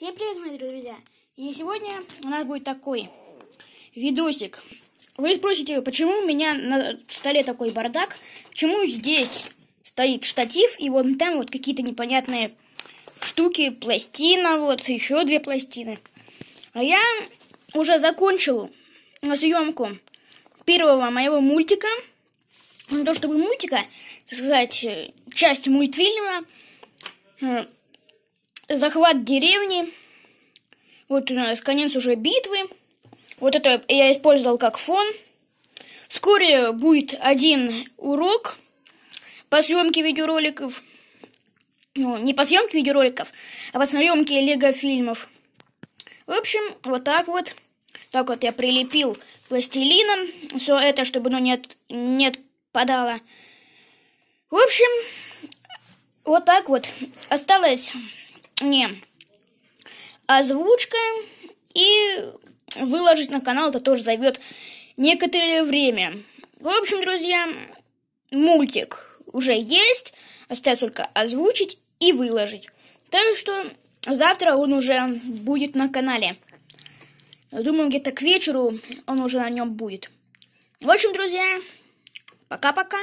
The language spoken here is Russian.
Всем привет, мои друзья! И сегодня у нас будет такой видосик. Вы спросите, почему у меня на столе такой бардак? Почему здесь стоит штатив, и вот там вот какие-то непонятные штуки, пластина, вот еще две пластины. А я уже закончил съемку первого моего мультика. Не то чтобы мультика, так сказать, часть мультфильма э, захват деревни. Вот у нас конец уже битвы. Вот это я использовал как фон. Вскоре будет один урок по съемке видеороликов. Ну, не по съемке видеороликов, а по съемке лего-фильмов. В общем, вот так вот. Так вот я прилепил пластилином все это, чтобы оно не, от, не отпадало. В общем, вот так вот. Осталось не озвучка и выложить на канал это тоже займет некоторое время. В общем, друзья, мультик уже есть, остается только озвучить и выложить. Так что завтра он уже будет на канале. Думаю, где-то к вечеру он уже на нем будет. В общем, друзья, пока-пока.